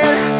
girl